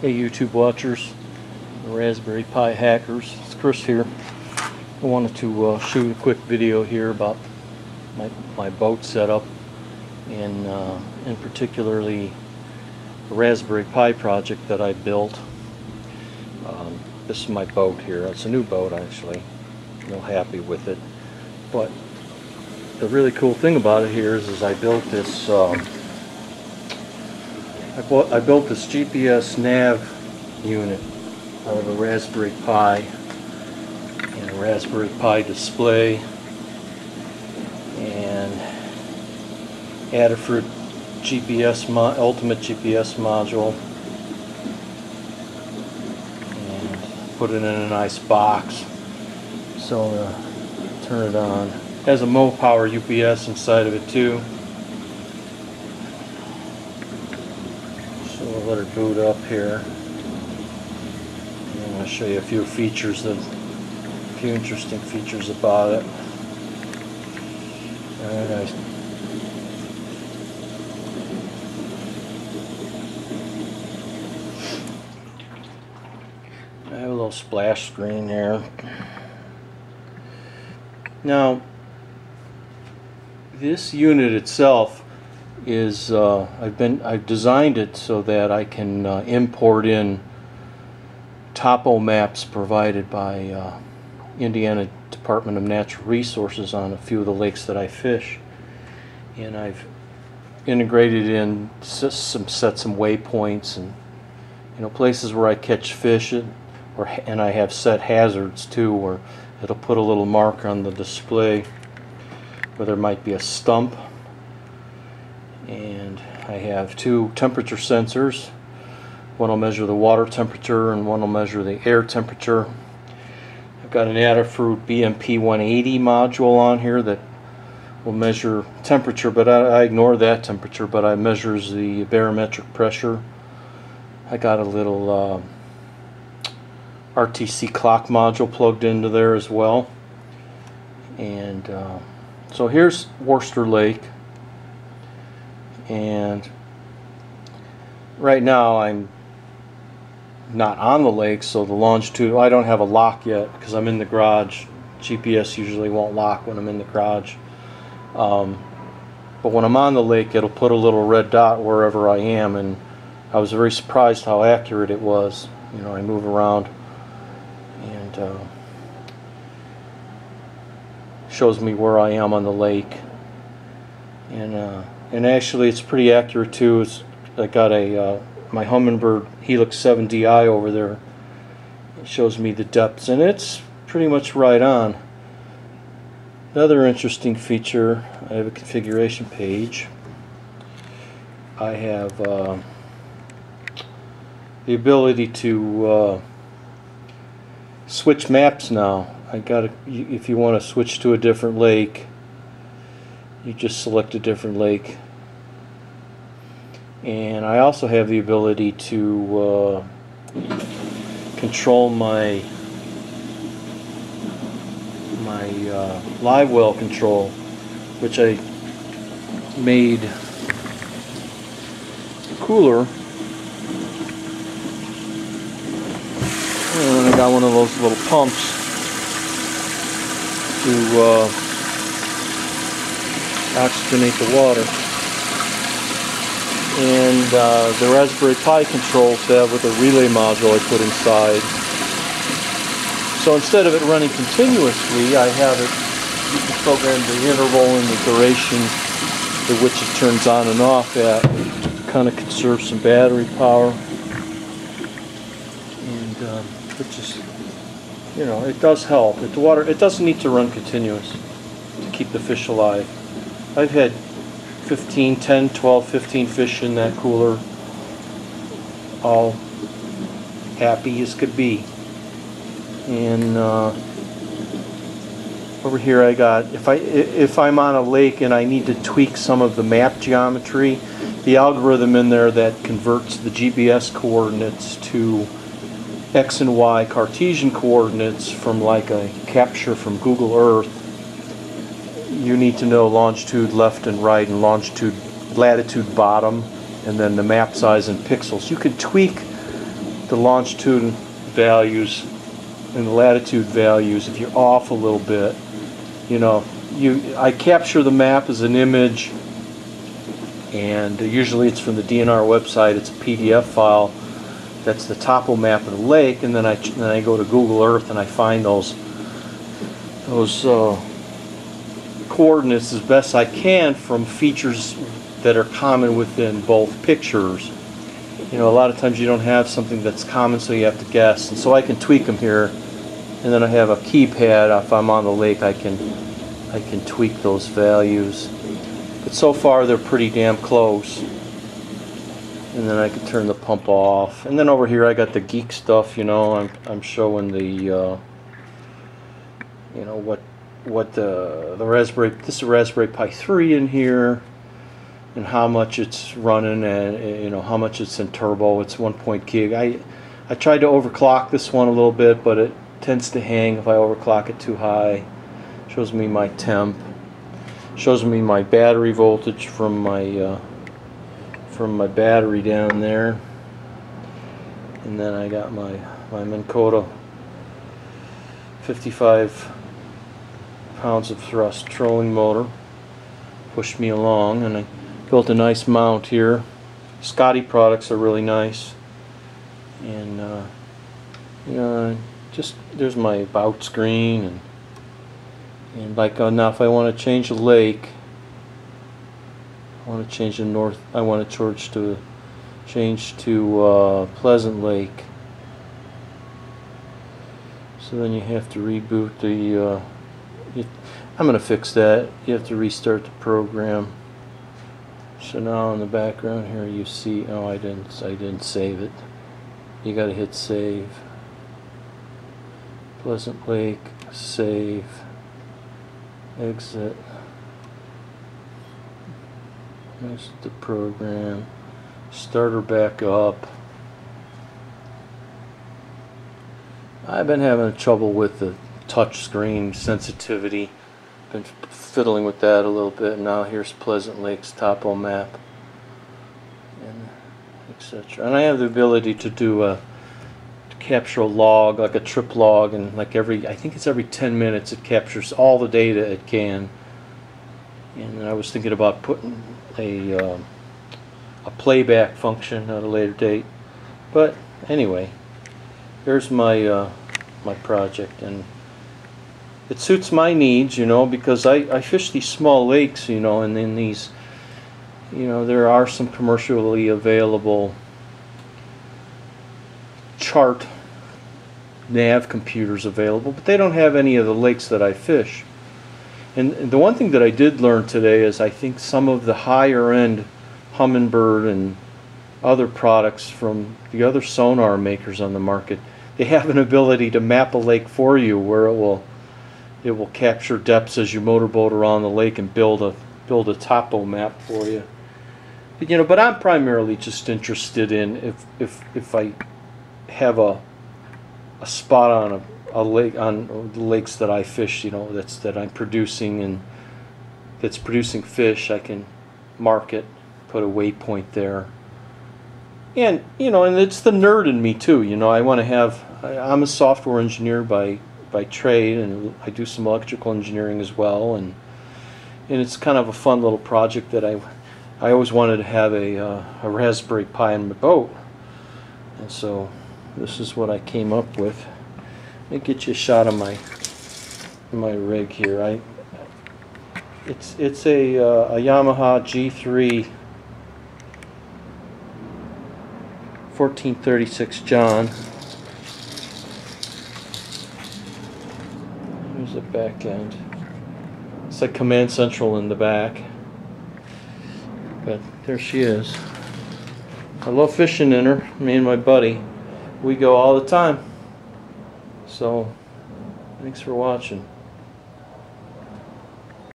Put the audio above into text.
Hey YouTube watchers, Raspberry Pi hackers, it's Chris here. I wanted to uh, shoot a quick video here about my, my boat setup and uh, in particularly the Raspberry Pi project that I built. Um, this is my boat here, it's a new boat actually, real happy with it. But the really cool thing about it here is, is I built this um, I, bought, I built this GPS nav unit out of a Raspberry Pi and a Raspberry Pi display and Adafruit GPS mo Ultimate GPS module and put it in a nice box. So uh, turn it on. It has a MoPower UPS inside of it too let her boot up here. I'm going to show you a few features of, a few interesting features about it. Alright, I have a little splash screen here. Now, this unit itself is uh, I've been I've designed it so that I can uh, import in topo maps provided by uh, Indiana Department of Natural Resources on a few of the lakes that I fish. And I've integrated in some set some waypoints and you know places where I catch fish and, or and I have set hazards too where it'll put a little marker on the display where there might be a stump and I have two temperature sensors. One will measure the water temperature and one will measure the air temperature. I've got an Adafruit BMP 180 module on here that will measure temperature but I, I ignore that temperature but I measures the barometric pressure. I got a little uh, RTC clock module plugged into there as well. And uh, so here's Worster Lake and right now I'm not on the lake so the longitude I don't have a lock yet because I'm in the garage. GPS usually won't lock when I'm in the garage. Um, but when I'm on the lake it'll put a little red dot wherever I am and I was very surprised how accurate it was. You know I move around and uh, shows me where I am on the lake. And uh, and actually it's pretty accurate too. It's, I got a uh, my Humminbird Helix 7DI over there. It shows me the depths and it's pretty much right on. Another interesting feature, I have a configuration page. I have uh, the ability to uh, switch maps now. I got if you want to switch to a different lake, you just select a different lake. And I also have the ability to uh, control my my uh, live well control which I made cooler. And I got one of those little pumps to uh, oxygenate the water. And uh, the Raspberry Pi controls that with a relay module I put inside. So instead of it running continuously, I have it, you can program the interval and the duration to which it turns on and off at to kind of conserve some battery power. And um, which is, you know, it does help. It, the water, it doesn't need to run continuous to keep the fish alive. I've had 15, 10, 12, 15 fish in that cooler, all happy as could be. And uh, over here I got, if, I, if I'm on a lake and I need to tweak some of the map geometry, the algorithm in there that converts the GPS coordinates to X and Y Cartesian coordinates from like a capture from Google Earth you need to know longitude left and right and longitude latitude bottom and then the map size in pixels. You can tweak the longitude values and the latitude values, if you're off a little bit, you know, you I capture the map as an image, and usually it's from the DNR website. It's a PDF file. That's the topo map of the lake, and then I then I go to Google Earth and I find those those uh, coordinates as best I can from features that are common within both pictures. You know, a lot of times you don't have something that's common, so you have to guess. And so I can tweak them here, and then I have a keypad. If I'm on the lake, I can I can tweak those values. But so far, they're pretty damn close. And then I can turn the pump off. And then over here, I got the geek stuff. You know, I'm I'm showing the uh, you know what what the the Raspberry this is a Raspberry Pi 3 in here and how much it's running and you know how much it's in turbo. It's 1 point gig. I I tried to overclock this one a little bit but it tends to hang if I overclock it too high. Shows me my temp. Shows me my battery voltage from my uh, from my battery down there. And then I got my my Minn Kota 55 pounds of thrust trolling motor pushed me along and I built a nice mount here. Scotty products are really nice. And uh, you know just there's my about screen and and like uh, now if I want to change the lake I want to change the north I want to charge to change to uh, Pleasant Lake. So then you have to reboot the uh, I'm gonna fix that. You have to restart the program. So now in the background here you see oh I didn't I didn't save it. You gotta hit save. Pleasant Lake save. Exit. There's the program. Starter back up. I've been having trouble with the touch screen sensitivity been fiddling with that a little bit. And now here's Pleasant Lake's topo map and etc and I have the ability to do a to capture a log like a trip log and like every I think it's every 10 minutes it captures all the data it can. And I was thinking about putting a um, a playback function at a later date. But anyway here's my uh, my project and it suits my needs, you know, because I, I fish these small lakes, you know, and then these, you know, there are some commercially available chart nav computers available, but they don't have any of the lakes that I fish. And the one thing that I did learn today is I think some of the higher end Humminbird and other products from the other sonar makers on the market, they have an ability to map a lake for you where it will it will capture depths as you motorboat around the lake and build a build a topo map for you. But, you know, but I'm primarily just interested in if if if I have a a spot on a, a lake on the lakes that I fish, you know, that's that I'm producing and that's producing fish, I can mark it, put a waypoint there. And you know, and it's the nerd in me too. You know, I want to have. I, I'm a software engineer by by trade, and I do some electrical engineering as well, and and it's kind of a fun little project that I I always wanted to have a uh, a Raspberry Pi in my boat, and so this is what I came up with. Let me get you a shot of my my rig here. I it's it's a uh, a Yamaha G3 1436 Jon. The back end. It's like Command Central in the back. But there she is. I love fishing in her, me and my buddy. We go all the time. So, thanks for watching.